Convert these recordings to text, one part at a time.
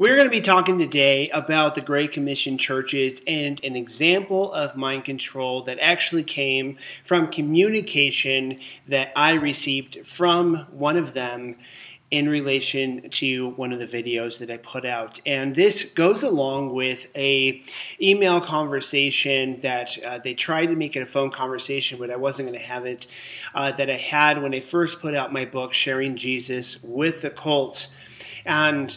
We're going to be talking today about the Great Commission churches and an example of mind control that actually came from communication that I received from one of them in relation to one of the videos that I put out. And this goes along with a email conversation that uh, they tried to make it a phone conversation, but I wasn't going to have it, uh, that I had when I first put out my book, Sharing Jesus with the Cults. And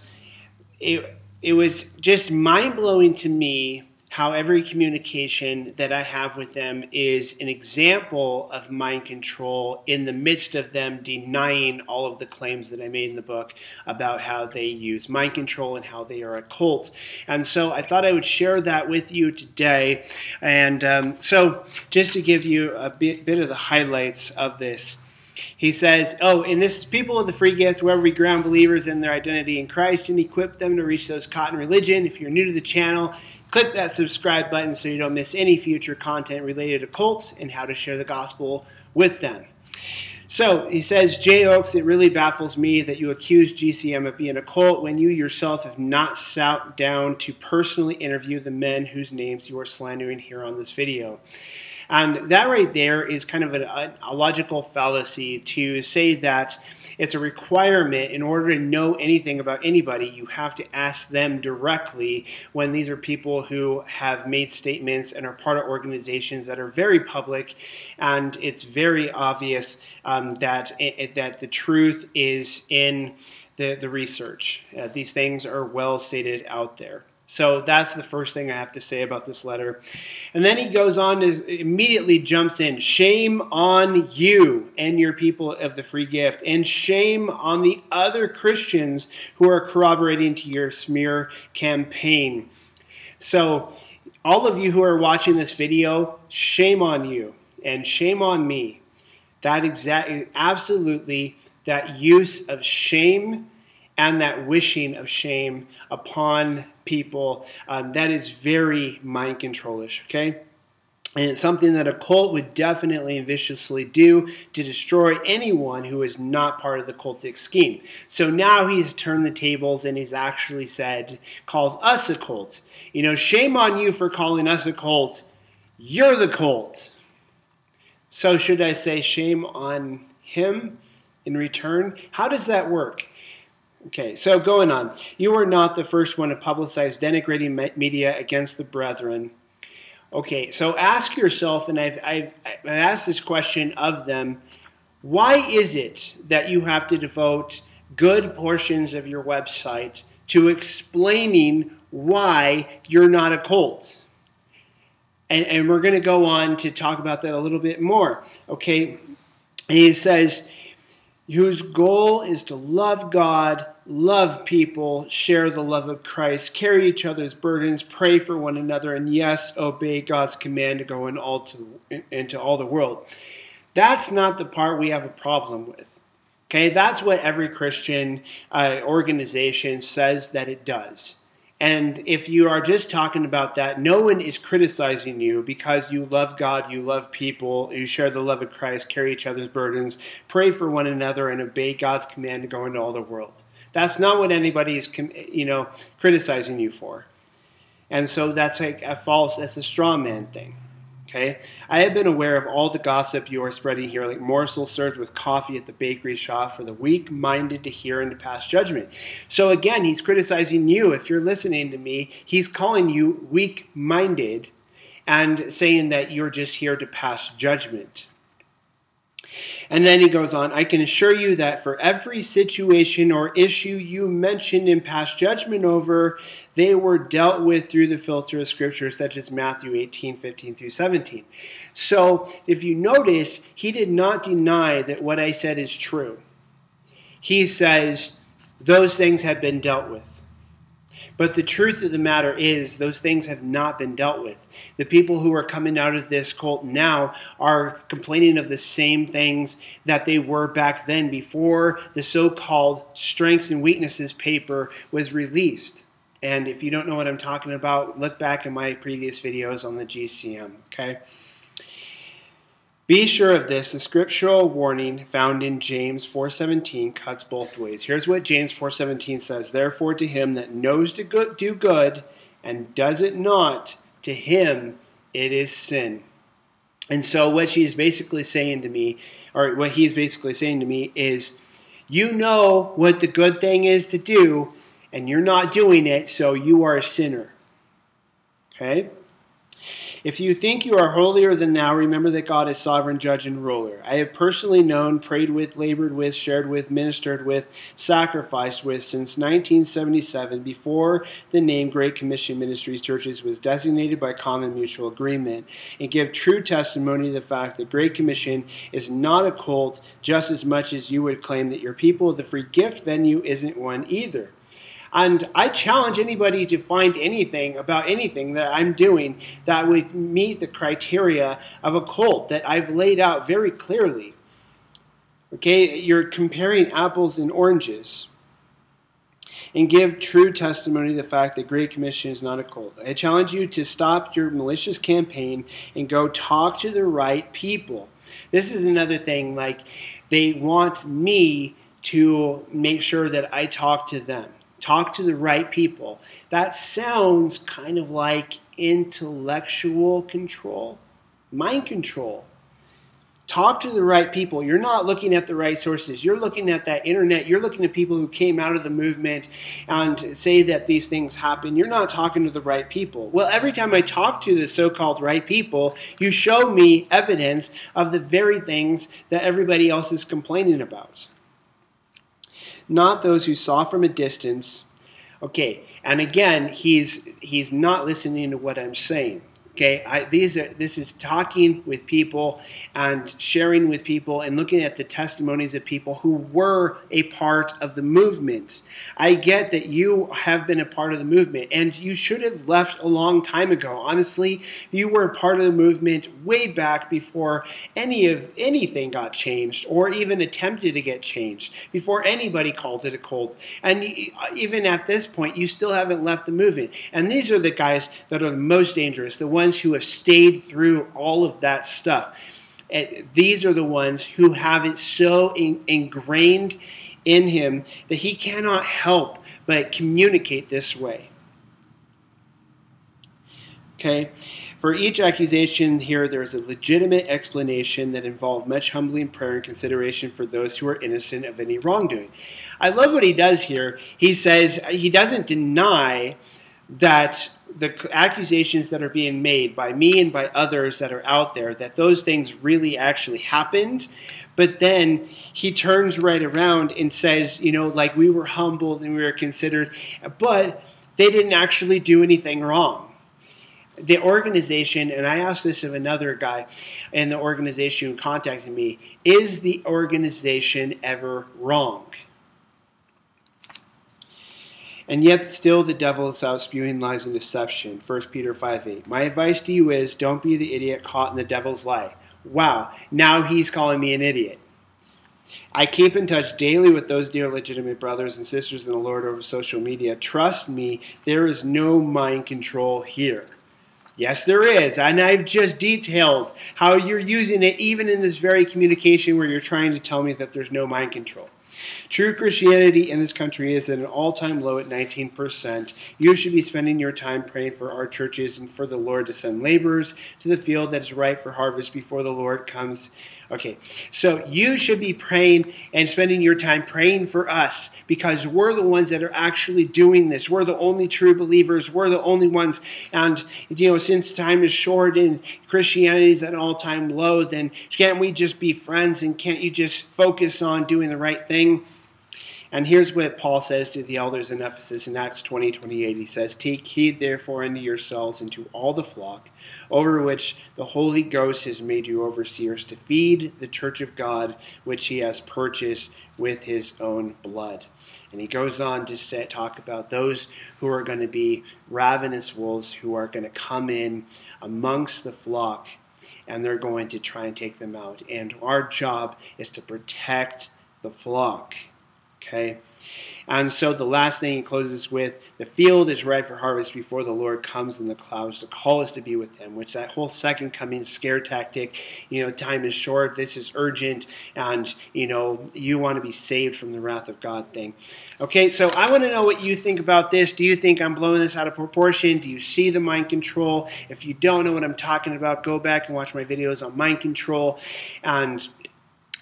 it, it was just mind blowing to me how every communication that I have with them is an example of mind control in the midst of them denying all of the claims that I made in the book about how they use mind control and how they are a cult. And so I thought I would share that with you today. And um, so, just to give you a bit, bit of the highlights of this. He says, Oh, and this is people of the free gift, wherever we ground believers in their identity in Christ and equip them to reach those caught in religion. If you're new to the channel, click that subscribe button so you don't miss any future content related to cults and how to share the gospel with them. So he says, Jay Oakes, it really baffles me that you accuse GCM of being a cult when you yourself have not sat down to personally interview the men whose names you are slandering here on this video. And that right there is kind of a, a logical fallacy to say that it's a requirement in order to know anything about anybody, you have to ask them directly when these are people who have made statements and are part of organizations that are very public, and it's very obvious um, that it, that the truth is in the, the research. Uh, these things are well stated out there. So that's the first thing I have to say about this letter. And then he goes on to immediately jumps in shame on you and your people of the free gift, and shame on the other Christians who are corroborating to your smear campaign. So, all of you who are watching this video, shame on you and shame on me. That exact absolutely that use of shame and that wishing of shame upon people, um, that is very mind controlish, okay? And it's something that a cult would definitely and viciously do to destroy anyone who is not part of the cultic scheme. So now he's turned the tables and he's actually said, calls us a cult. You know, shame on you for calling us a cult. You're the cult. So should I say shame on him in return? How does that work? Okay, so going on. You are not the first one to publicize denigrating media against the brethren. Okay, so ask yourself, and I've, I've, I've asked this question of them why is it that you have to devote good portions of your website to explaining why you're not a cult? And, and we're going to go on to talk about that a little bit more. Okay, and he says, whose goal is to love God, love people, share the love of Christ, carry each other's burdens, pray for one another, and yes, obey God's command to go in all to, into all the world. That's not the part we have a problem with. Okay, that's what every Christian uh, organization says that it does. And if you are just talking about that, no one is criticizing you because you love God, you love people, you share the love of Christ, carry each other's burdens, pray for one another, and obey God's command to go into all the world. That's not what anybody is, you know, criticizing you for. And so that's like a false, that's a straw man thing. Okay? I have been aware of all the gossip you are spreading here, like morsels served with coffee at the bakery shop for the weak minded to hear and to pass judgment. So again, he's criticizing you. If you're listening to me, he's calling you weak minded and saying that you're just here to pass judgment. And then he goes on, I can assure you that for every situation or issue you mentioned and passed judgment over, they were dealt with through the filter of scripture, such as Matthew 18, 15 through 17. So if you notice, he did not deny that what I said is true. He says those things have been dealt with. But the truth of the matter is, those things have not been dealt with. The people who are coming out of this cult now are complaining of the same things that they were back then before the so called Strengths and Weaknesses paper was released. And if you don't know what I'm talking about, look back in my previous videos on the GCM, okay? Be sure of this, the scriptural warning found in James 4:17 cuts both ways. Here's what James 4:17 says, "Therefore to him that knows to do good and does it not, to him it is sin." And so what she's basically saying to me, or what he's basically saying to me is, you know what the good thing is to do, and you're not doing it, so you are a sinner. Okay? If you think you are holier than thou, remember that God is sovereign judge and ruler. I have personally known, prayed with, labored with, shared with, ministered with, sacrificed with since 1977, before the name Great Commission Ministries Churches was designated by common mutual agreement, and give true testimony to the fact that Great Commission is not a cult just as much as you would claim that your people the free gift venue isn't one either. And I challenge anybody to find anything about anything that I'm doing that would meet the criteria of a cult that I've laid out very clearly. Okay, you're comparing apples and oranges. And give true testimony to the fact that Great Commission is not a cult. I challenge you to stop your malicious campaign and go talk to the right people. This is another thing, like, they want me to make sure that I talk to them talk to the right people. That sounds kind of like intellectual control, mind control. Talk to the right people. You're not looking at the right sources. You're looking at that internet. You're looking at people who came out of the movement and say that these things happen. You're not talking to the right people. Well, every time I talk to the so called right people, you show me evidence of the very things that everybody else is complaining about not those who saw from a distance. Okay, and again, he's he's not listening to what I'm saying. Okay, I, these are this is talking with people and sharing with people and looking at the testimonies of people who were a part of the movement. I get that you have been a part of the movement and you should have left a long time ago. Honestly, you were a part of the movement way back before any of anything got changed or even attempted to get changed. Before anybody called it a cult, and even at this point, you still haven't left the movement. And these are the guys that are the most dangerous, the ones ones who have stayed through all of that stuff. And these are the ones who have it so in, ingrained in him that he cannot help but communicate this way. Okay? For each accusation here, there is a legitimate explanation that involved much humbling prayer and consideration for those who are innocent of any wrongdoing. I love what he does here. He says he doesn't deny that the accusations that are being made by me and by others that are out there that those things really actually happened. But then he turns right around and says you know like we were humbled and we were considered but they didn't actually do anything wrong. The organization and i asked this of another guy in the organization who contacted me is the organization ever wrong and yet still the devil is out spewing lies and deception. 1 Peter 5 8. My advice to you is don't be the idiot caught in the devil's lie. Wow, now he's calling me an idiot. I keep in touch daily with those dear legitimate brothers and sisters in the Lord over social media. Trust me, there is no mind control here. Yes, there is. And I've just detailed how you're using it even in this very communication where you're trying to tell me that there's no mind control. True Christianity in this country is at an all time low at 19%. You should be spending your time praying for our churches and for the Lord to send laborers to the field that is ripe for harvest before the Lord comes. Okay, so you should be praying and spending your time praying for us because we're the ones that are actually doing this. We're the only true believers. We're the only ones. And, you know, since time is short and Christianity is at an all time low, then can't we just be friends and can't you just focus on doing the right thing? And here's what Paul says to the elders in Ephesus in Acts 20 28. He says, Take heed therefore unto yourselves and to all the flock, over which the Holy Ghost has made you overseers, to feed the church of God, which he has purchased with his own blood. And he goes on to say, talk about those who are going to be ravenous wolves who are going to come in amongst the flock and they're going to try and take them out. And our job is to protect the flock. Okay? And so the last thing he closes with the field is ripe for harvest before the Lord comes in the clouds to call us to be with him, which that whole second coming scare tactic, you know, time is short, this is urgent, and, you know, you want to be saved from the wrath of God thing. Okay, so I want to know what you think about this. Do you think I'm blowing this out of proportion? Do you see the mind control? If you don't know what I'm talking about, go back and watch my videos on mind control. And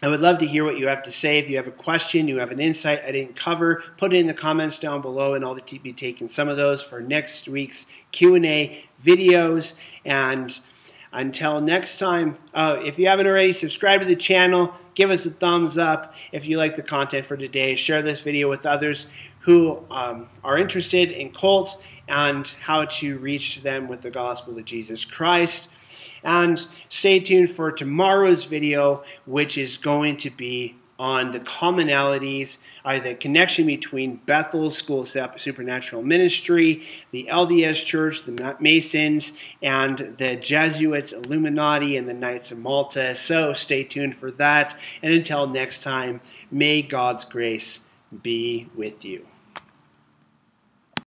I would love to hear what you have to say. If you have a question, you have an insight I didn't cover, put it in the comments down below, and I'll be taking some of those for next week's Q&A videos. And until next time, uh, if you haven't already, subscribe to the channel, give us a thumbs up if you like the content for today. Share this video with others who um, are interested in cults and how to reach them with the gospel of Jesus Christ. And stay tuned for tomorrow's video, which is going to be on the commonalities, uh, the connection between Bethel School of Supernatural Ministry, the LDS Church, the Masons, and the Jesuits, Illuminati, and the Knights of Malta. So stay tuned for that. And until next time, may God's grace be with you.